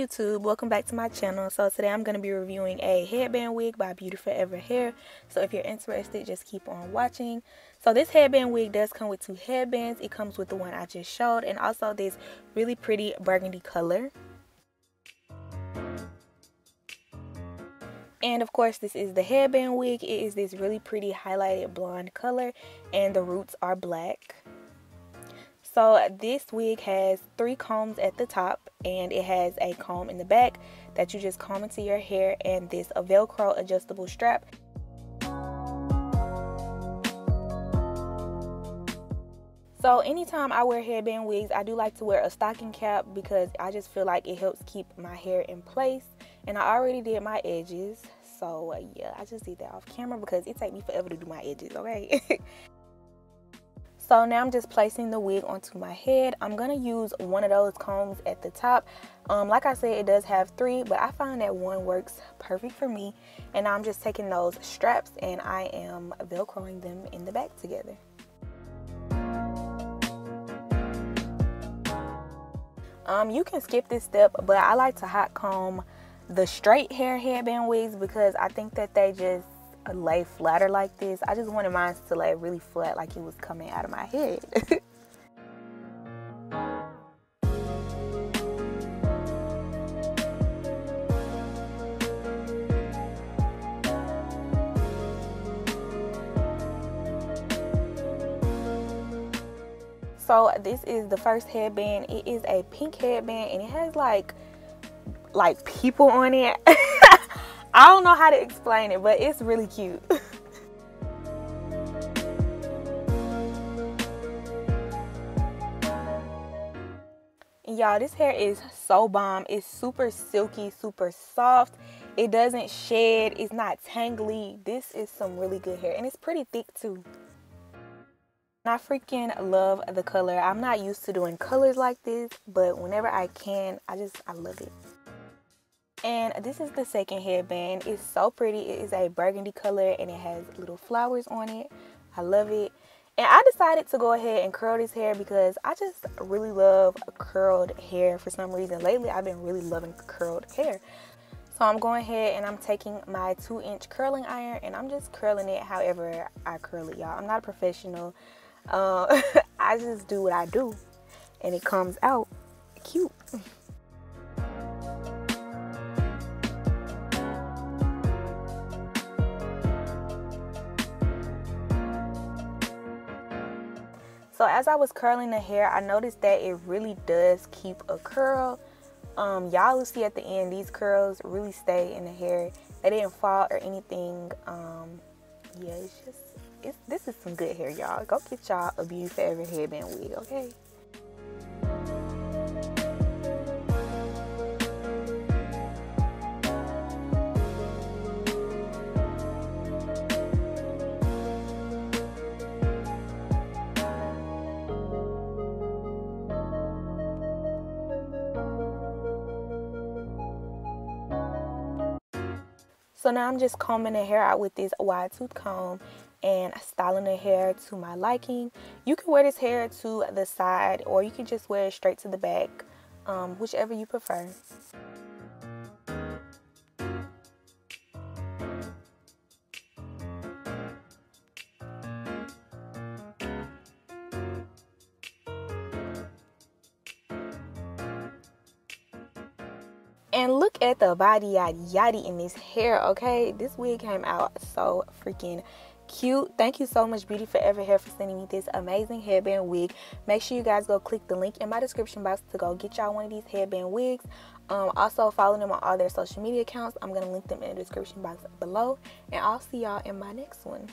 welcome back to my channel. So today i'm going to be reviewing a headband wig by beauty forever hair. So if you're interested just keep on watching. So this headband wig does come with two headbands. It comes with the one i just showed and also this really pretty burgundy color. And of course this is the headband wig. It is this really pretty highlighted blonde color and the roots are black so this wig has three combs at the top and it has a comb in the back that you just comb into your hair and this a velcro adjustable strap So anytime I wear headband wigs, I do like to wear a stocking cap because I just feel like it helps keep my hair in place. And I already did my edges. So yeah, I just did that off camera because it take me forever to do my edges, okay? So now I'm just placing the wig onto my head. I'm going to use one of those combs at the top. Um, like I said, it does have three, but I find that one works perfect for me. And I'm just taking those straps and I am velcroing them in the back together. Um, you can skip this step, but I like to hot comb the straight hair headband wigs because I think that they just lay flatter like this. I just wanted mine to lay really flat like it was coming out of my head. so this is the first headband it is a pink headband and it has like like people on it I don't know how to explain it, but it's really cute. Y'all, this hair is so bomb. It's super silky, super soft. It doesn't shed. It's not tangly. This is some really good hair. And it's pretty thick too. I freaking love the color. I'm not used to doing colors like this, but whenever I can, I just, I love it. And this is the second headband. It's so pretty. It is a burgundy color and it has little flowers on it. I love it. And I decided to go ahead and curl this hair because I just really love curled hair for some reason. Lately, I've been really loving curled hair. So I'm going ahead and I'm taking my two inch curling iron and I'm just curling it however I curl it, y'all. I'm not a professional. Uh, I just do what I do and it comes out So as I was curling the hair, I noticed that it really does keep a curl. Um, y'all will see at the end, these curls really stay in the hair. They didn't fall or anything. Um, yeah, it's just, it's, this is some good hair, y'all. Go get y'all a Beauty Forever headband wig, okay? So now I'm just combing the hair out with this wide tooth comb and styling the hair to my liking. You can wear this hair to the side or you can just wear it straight to the back, um, whichever you prefer. And look at the body yaddy yaddy in this hair, okay? This wig came out so freaking cute. Thank you so much, Beauty Forever Hair, for sending me this amazing headband wig. Make sure you guys go click the link in my description box to go get y'all one of these headband wigs. Um, also, follow them on all their social media accounts. I'm going to link them in the description box below. And I'll see y'all in my next one.